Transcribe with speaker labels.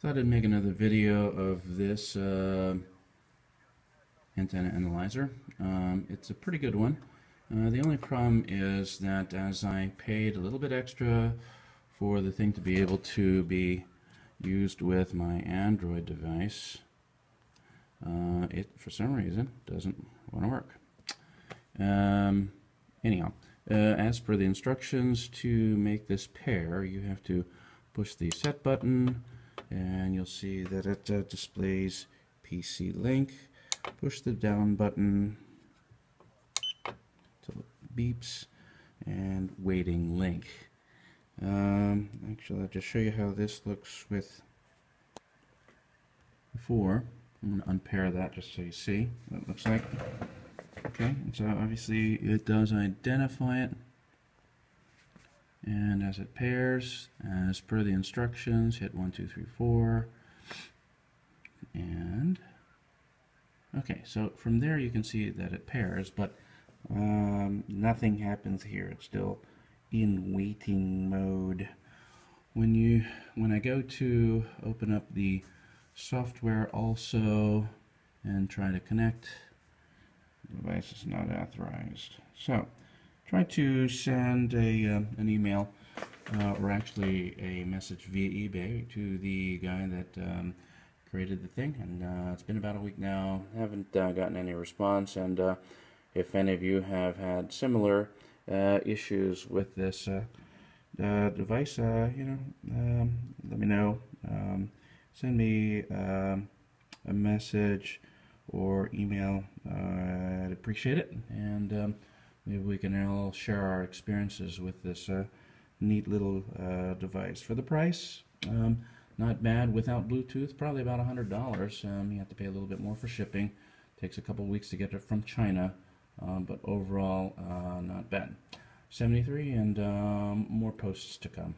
Speaker 1: Thought I'd make another video of this uh, antenna analyzer. Um, it's a pretty good one. Uh, the only problem is that as I paid a little bit extra for the thing to be able to be used with my Android device, uh, it for some reason doesn't want to work. Um, anyhow, uh, as per the instructions to make this pair, you have to push the set button and you'll see that it uh, displays PC link. Push the down button till it beeps and waiting link. Um, actually, I'll just show you how this looks with before. I'm going to unpair that just so you see what it looks like. Okay, and so obviously it does identify it. And as it pairs, as per the instructions, hit 1, 2, 3, 4. And, okay, so from there you can see that it pairs, but um, nothing happens here. It's still in waiting mode. When you, when I go to open up the software also and try to connect, the device is not authorized. So, try to send a, uh, an email uh, or actually a message via eBay to the guy that um, created the thing. And uh, it's been about a week now. haven't uh, gotten any response. And uh, if any of you have had similar uh, issues with this device, you know, um, let me know. Um, send me um, a message or email. Uh, I'd appreciate it. And um, maybe we can all share our experiences with this uh, neat little uh, device. For the price, um, not bad. Without Bluetooth, probably about $100. Um, you have to pay a little bit more for shipping. Takes a couple weeks to get it from China, um, but overall, uh, not bad. 73 and um, more posts to come.